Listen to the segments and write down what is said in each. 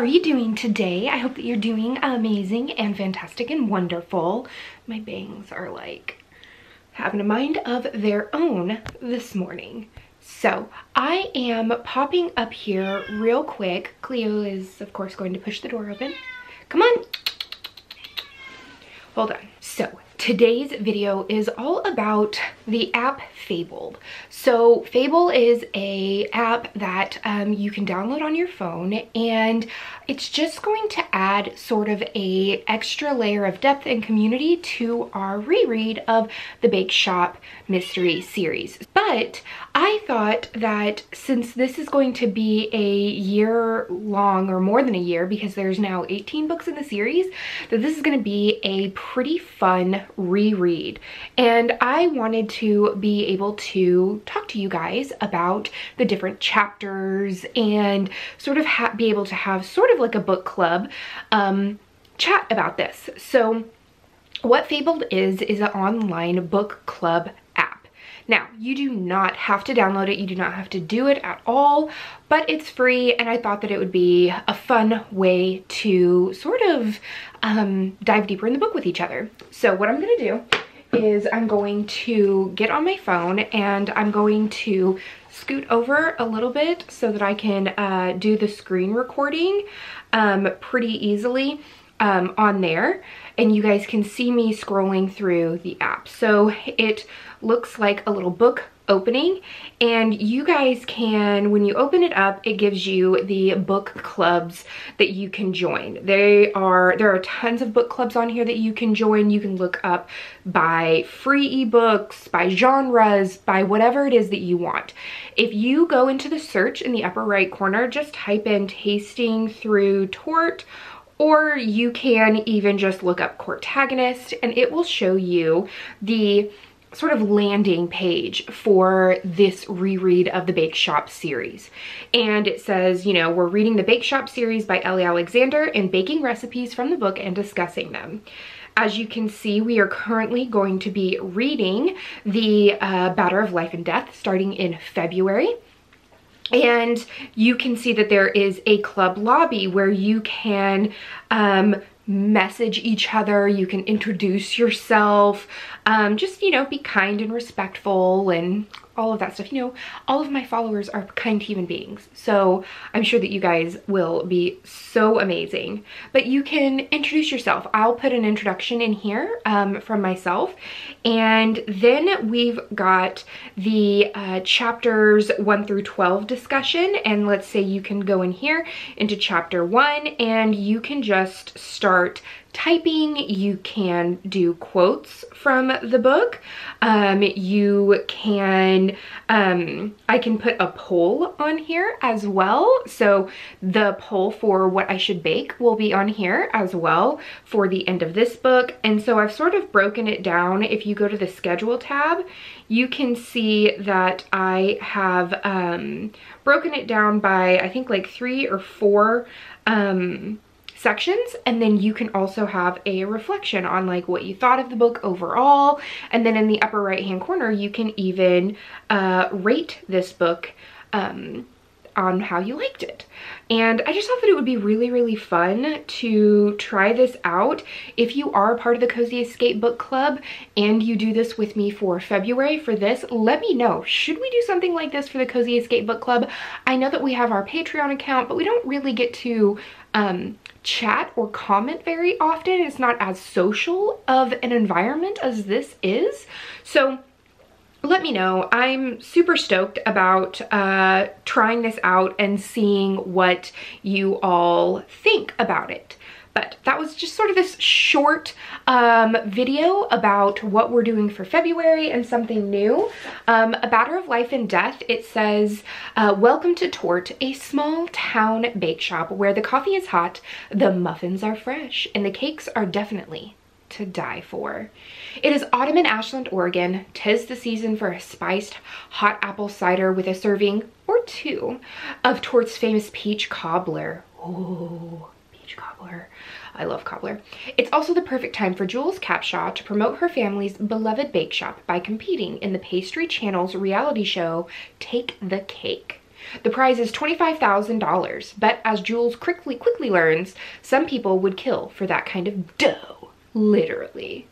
are you doing today? I hope that you're doing amazing and fantastic and wonderful. My bangs are like having a mind of their own this morning. So I am popping up here real quick. Cleo is of course going to push the door open. Come on. Hold on. So Today's video is all about the app Fabled. So Fable is a app that um, you can download on your phone and it's just going to add sort of a extra layer of depth and community to our reread of the Bake Shop Mystery Series. But I thought that since this is going to be a year long or more than a year because there's now 18 books in the series, that this is going to be a pretty fun reread. And I wanted to be able to talk to you guys about the different chapters and sort of be able to have sort of like a book club um, chat about this. So what Fabled is, is an online book club. Now, you do not have to download it. You do not have to do it at all, but it's free and I thought that it would be a fun way to sort of um, dive deeper in the book with each other. So what I'm gonna do is I'm going to get on my phone and I'm going to scoot over a little bit so that I can uh, do the screen recording um, pretty easily um, on there and you guys can see me scrolling through the app. So it looks like a little book opening and you guys can when you open it up it gives you the book clubs that you can join. They are there are tons of book clubs on here that you can join. You can look up by free ebooks by genres by whatever it is that you want. If you go into the search in the upper right corner just type in tasting through torte or you can even just look up Courtagonist and it will show you the sort of landing page for this reread of the Bake Shop series. And it says, you know, we're reading the Bake Shop series by Ellie Alexander and baking recipes from the book and discussing them. As you can see, we are currently going to be reading the uh, Batter of Life and Death starting in February. And you can see that there is a club lobby where you can um, message each other, you can introduce yourself, um, just, you know, be kind and respectful and all of that stuff. You know, all of my followers are kind human beings. So I'm sure that you guys will be so amazing. But you can introduce yourself. I'll put an introduction in here um, from myself. And then we've got the uh, chapters 1 through 12 discussion. And let's say you can go in here into chapter 1 and you can just start typing, you can do quotes from the book. Um, you can, um, I can put a poll on here as well. So the poll for what I should bake will be on here as well for the end of this book. And so I've sort of broken it down. If you go to the schedule tab, you can see that I have um, broken it down by, I think like three or four um, sections and then you can also have a reflection on like what you thought of the book overall. And then in the upper right hand corner you can even uh, rate this book um, on how you liked it. And I just thought that it would be really, really fun to try this out. If you are part of the Cozy Escape Book Club and you do this with me for February for this, let me know. Should we do something like this for the Cozy Escape Book Club? I know that we have our Patreon account, but we don't really get to um, chat or comment very often. It's not as social of an environment as this is. So let me know. I'm super stoked about uh, trying this out and seeing what you all think about it. But that was just sort of this short um, video about what we're doing for February and something new. Um, a Batter of Life and Death, it says, uh, Welcome to Torte, a small town bake shop where the coffee is hot, the muffins are fresh, and the cakes are definitely to die for. It is autumn in Ashland, Oregon. Tis the season for a spiced hot apple cider with a serving or two of Torte's famous peach cobbler. Ooh, peach cobbler. I love cobbler. It's also the perfect time for Jules Capshaw to promote her family's beloved bake shop by competing in the Pastry Channel's reality show, Take the Cake. The prize is $25,000, but as Jules quickly, quickly learns, some people would kill for that kind of dough, literally.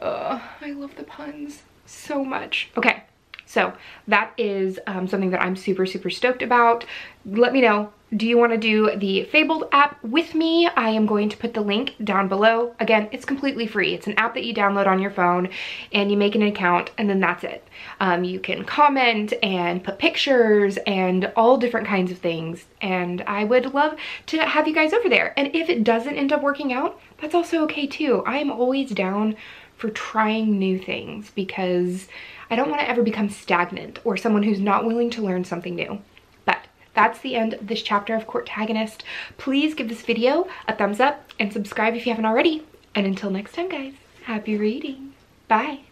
oh, I love the puns so much. Okay, so that is um, something that I'm super, super stoked about. Let me know, do you want to do the Fabled app with me? I am going to put the link down below. Again, it's completely free. It's an app that you download on your phone and you make an account and then that's it. Um, you can comment and put pictures and all different kinds of things. And I would love to have you guys over there. And if it doesn't end up working out, that's also okay too. I am always down for trying new things because I don't want to ever become stagnant or someone who's not willing to learn something new. That's the end of this chapter of Courtagonist. Please give this video a thumbs up and subscribe if you haven't already. And until next time, guys, happy reading. Bye.